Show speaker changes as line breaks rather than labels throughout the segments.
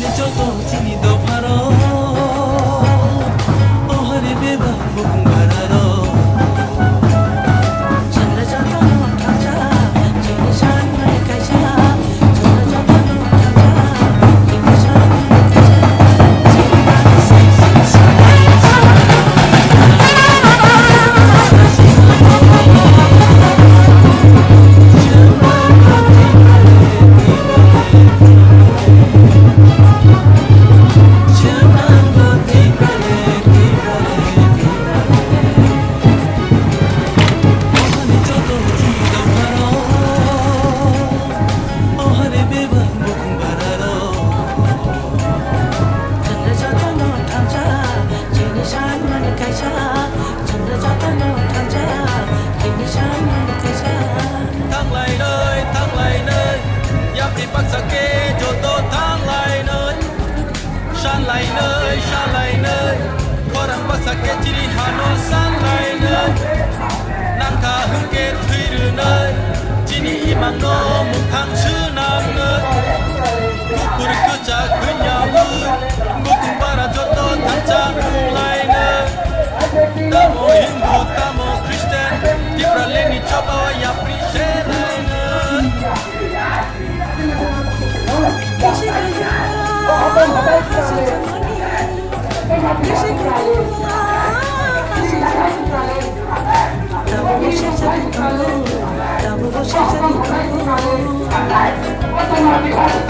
你就躲进你的。 당신이 이만 너무 강순함은 부풀을 끄자 그녀는 고통 바라줬던 당장 라인은 따모 힌두 따모 크리스텐 디브랄랭이 쳐봐와 야프리셰라인은
미시그라
미시그라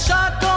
shot.